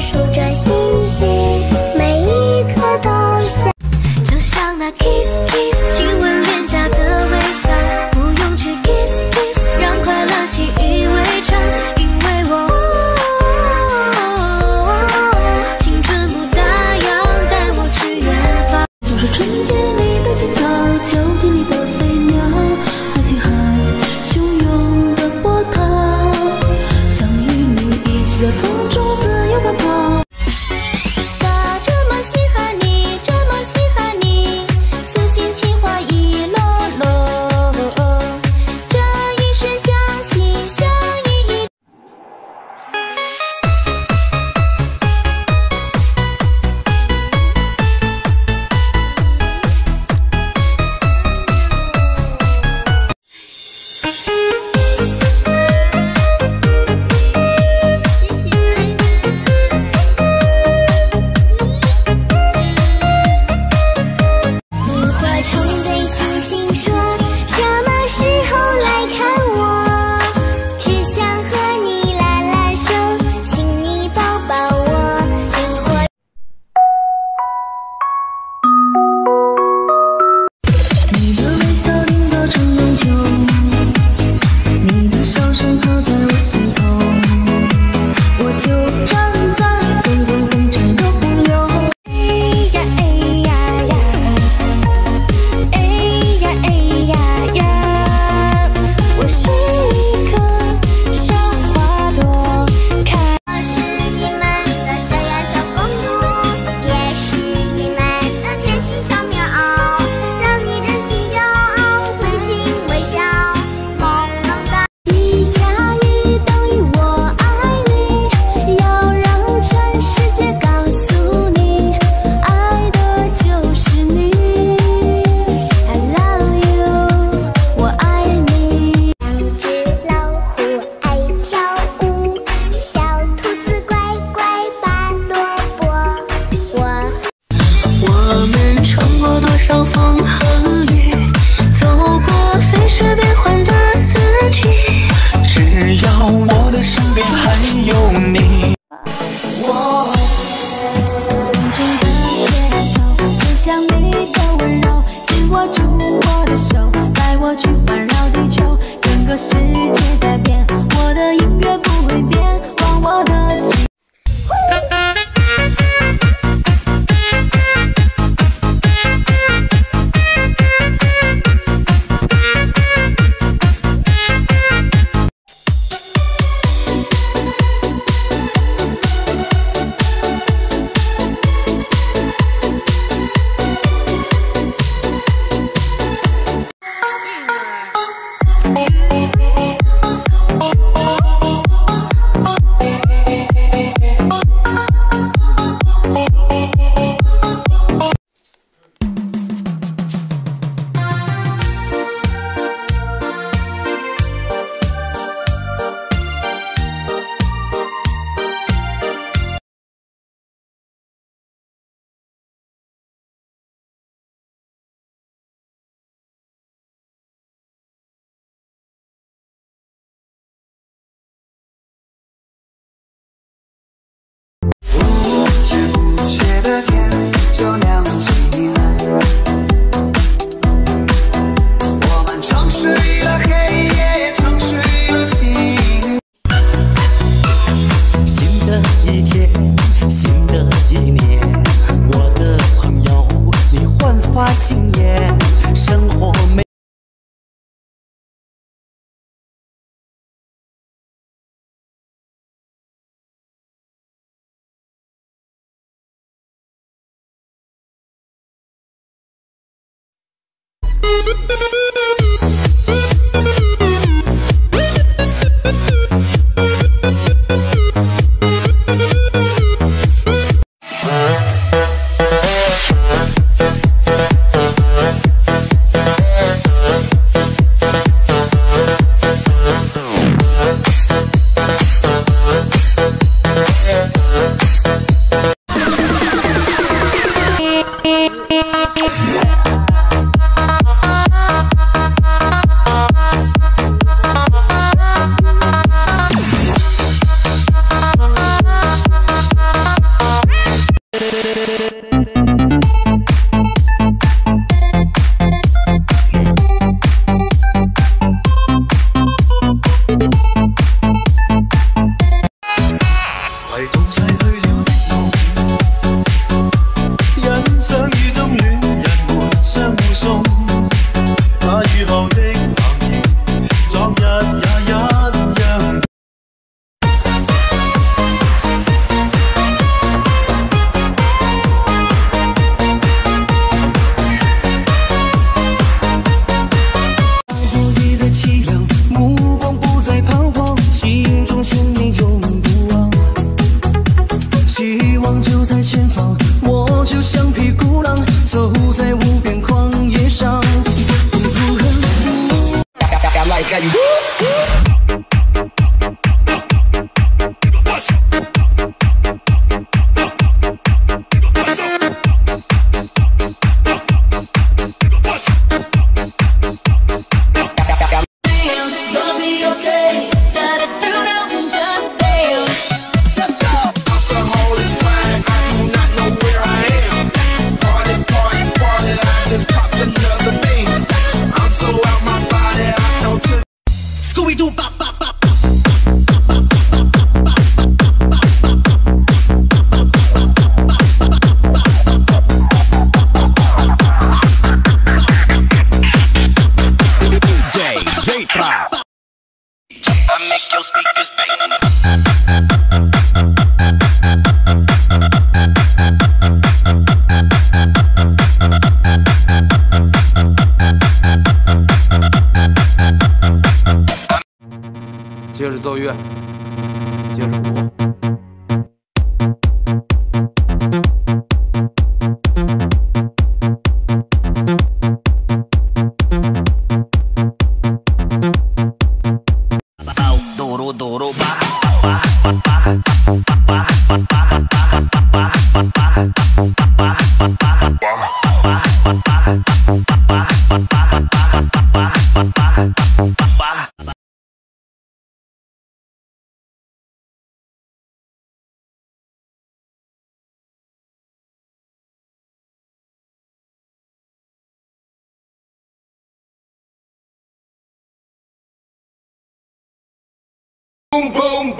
special 嘻嘻。前方我就像匹孤狼走在无边旷野上。make your speakers bang. 接着奏乐，接着舞。Boom boom.